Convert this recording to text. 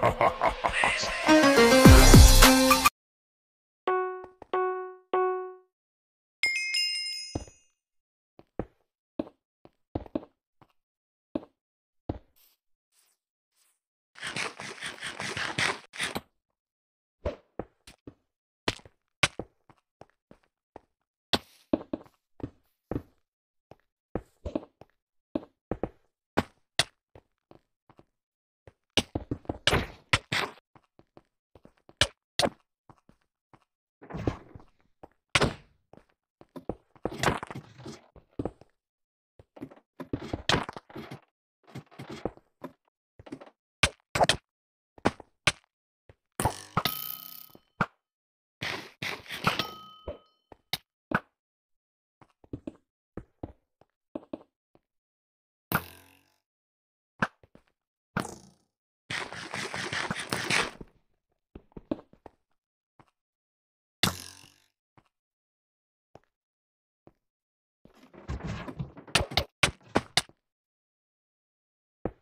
Ha ha ha ha ha.